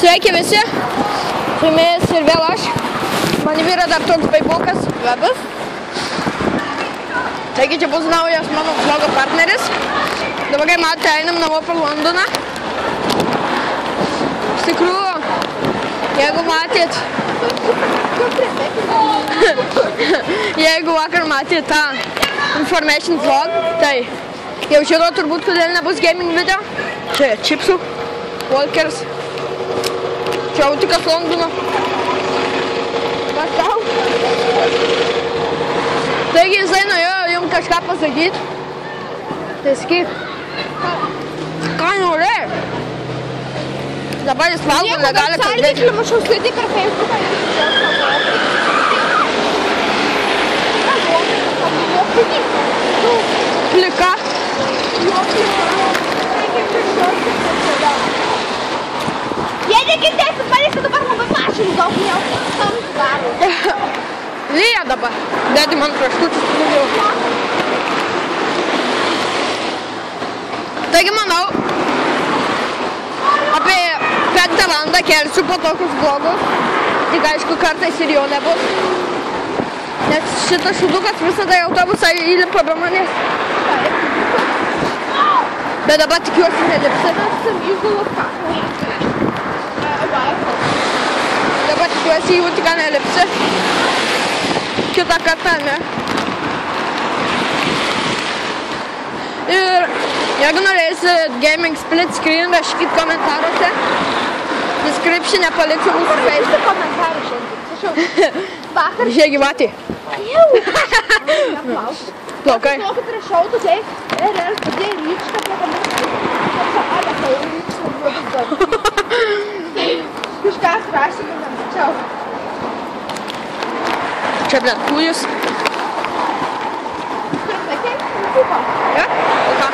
Sveiki visi, su jumis ir vėl aš. Man yra dar toks baibukas, Webas. Taigi čia bus naujas mano vlogo partneris. Dabar kai matote, einam namo per Londoną. Iš tikrųjų, jeigu matėt, jeigu vakar matėt tą information vlog, tai jau žinot turbūt, kodėl nebus gaming video. Čia čipsų, Walkers. Čia autikas Londono. Kas tau? Taigi jisai nuėjo jums kažką pasakyti. Tai sakyk. Ką nori? Dabar jis valgo, negali kalbėti. Saldiklių mačiau skaityti per Facebooką. Jei negirdėsit manęs, tai dabar labai mašinų daug jau tam daro. Lyja dabar. Dedi man kraštučius daugiau. Taigi manau, apie penktą valandą kelsiu po tokius vlogus. Tik aišku, kartais ir jo nebus. Nes šitas šudukas visada į autobusą įlipa be manęs. Bet dabar tikiuosi nelipsi. Dabar tikiuosi jų tik nelipsi. Kitą kartą ne. Ir jeigu norėsit gaming split screen, rašykit komentaruose. Description paliksiu mūsų Facebook. komentarų šiandien. Vakar Žiūrėk, gyvatė. jau. Neplausiu. Plaukai. Žinokit, rašau tokiai. Ir aš Sakė, tipo. Ja? Ką?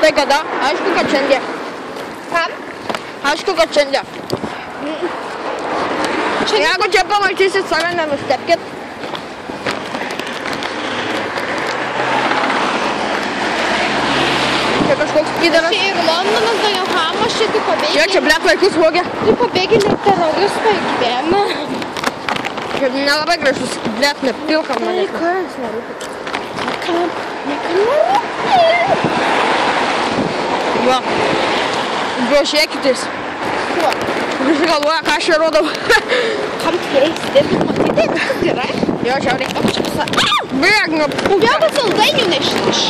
Tai kada? Aišku, kad šiandien. Kam? Aišku, kad šiandien. Jeigu čia pamatysit save, nenustepkit. Čia kažkoks pydaras. Čia ir Londonas, daugiau Hamas, čia tai Jo, pabėgėliai. čia, blėt, vaikus vogė. Tai pabėgėliai teroristai gyvena. Čia nelabai gražus, blėt, nepilk ant manęs. kas nerūpi? Kam? Niekam nerūpi. Jo. Grožėkitės. Kuo? Visi galvoja, ką aš čia rodau. Kam keisi? Dirbi matyti, viskas gerai. jo, čia reikia. Bėg, nu, Jo, bet saldainių nešiš.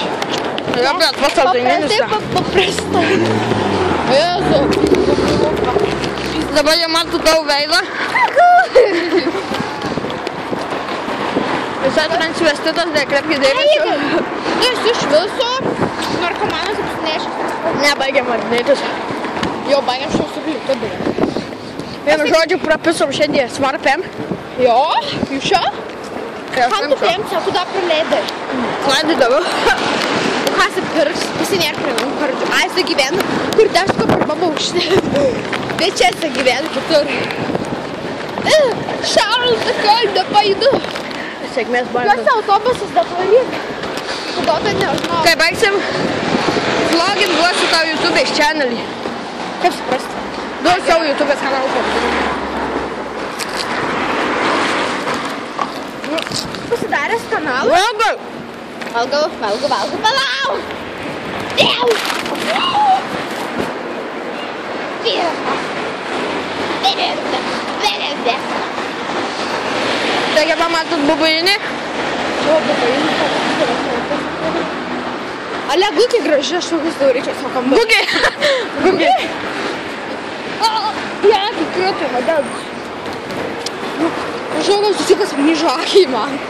Jo, blėt, pats saldainis. Paprastai, paprastai. Jezu. Dabar jie mato tavo veidą. Visai transvestitas, nekreipkite dėmesio. Tu esi iš viso narkomanas apsinešęs. Nebaigiam marinėtis. Jo, baigiam šio subliuką dabar. Vienu žodžiu, prapisom šiandien svarpėm. Jo, jūs šio? Kam tu piem, sako, da praleidai. Klaidydavau. Ką si pirks? Pasinėr prie mum kardžių. Ai, su gyvenu, kur taško pirmą aukštį. Bet čia esi gyvenu kitur. Šarl, takai, nepaidu. Sėkmės Kas bandas. autobusas dabar tai nežinau? Kai baigsim, vlogin duosiu tau YouTube channelį. Kaip suprasti? Duosiu savo YouTube kanalą. Pasidaręs kanalą? Valgau. Valgau, valgau, valgau, palau! Dėl! Taigi pamatot bubuinį. Ale gukė graži, aš tokius dauryčiau savo kambarį. Bugi. Bugi. Ja, kaip krūtų, vadėl. Žinau, susikas myžakį man.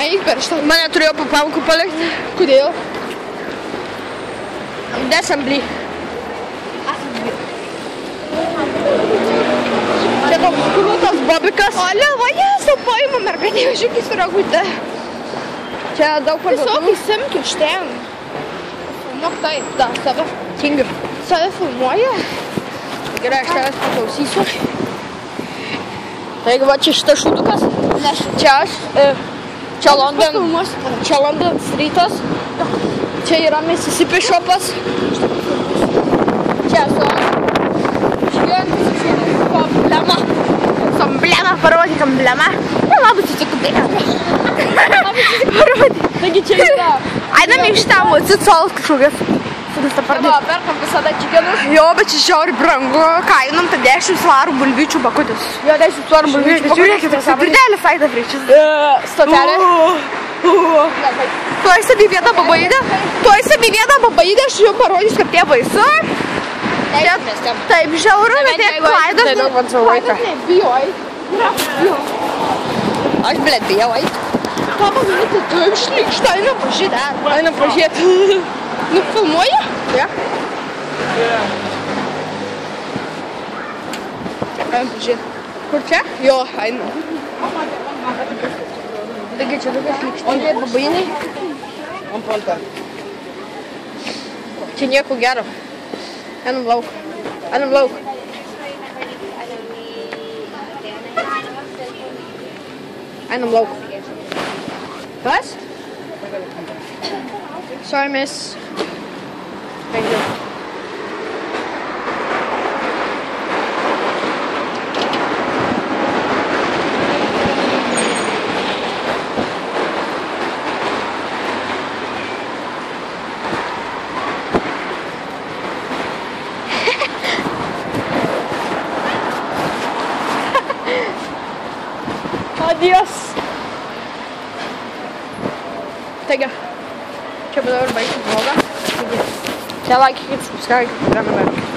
Eik per šitą. Mane turėjo po pamokų palikti. Kodėl? Desambly. Čia koks krūtas bobikas. Ale, va, jesu, paima mergaitė, žiūrėk, su ragute. Čia daug Tiesiog parduotuvų. įsimk iš ten. Filmuok tai, da, save. Tingiu. Save filmuoja. Gerai, aš tavęs paklausysiu. Taigi va čia šitas šutukas. Neš. Čia aš. E, Čia London. Čia London streetas. Čia yra Mississippi shopas. Čia su... Čia problema. Su emblema, parodyk emblemą. Na, labai susikubėjau. Taigi čia yra. Einam iš ten, va, cicolas kažkokias. Sudasta Va, parduoti. perkam visada čikenus. Jo, bet čia žiauri brangu. Kainom tai 10 svarų bulvyčių bakutis. Jo, 10 svarų bulvyčių. Žiūrėkite, sabridelis aida priečis. Stotelė. Tuoj savi vietą pabaigė. Tuoj savi vietą pabaigė, aš jums parodysiu, kaip tie baisu. Taip, žiauru, bet tiek savo vaiką. Nebijoj. Aš, blėt, bijau eit. Ką padaryti, tu išlikšta, einam pažiūrėti. Einam pažiūrėti. Nu, filmuoji? Ja. Einam pažiūrėti. Kur čia? Jo, einam. Taigi čia tokia šlikštinė babainai. Čia nieko gero. Einam lauk. Einam lauk. Einam lauk. Kas? Sorry, miss. Adios. Taigi, čia dabar baigsiu vlogą. Taigi, čia laikykit, subscribe, remember.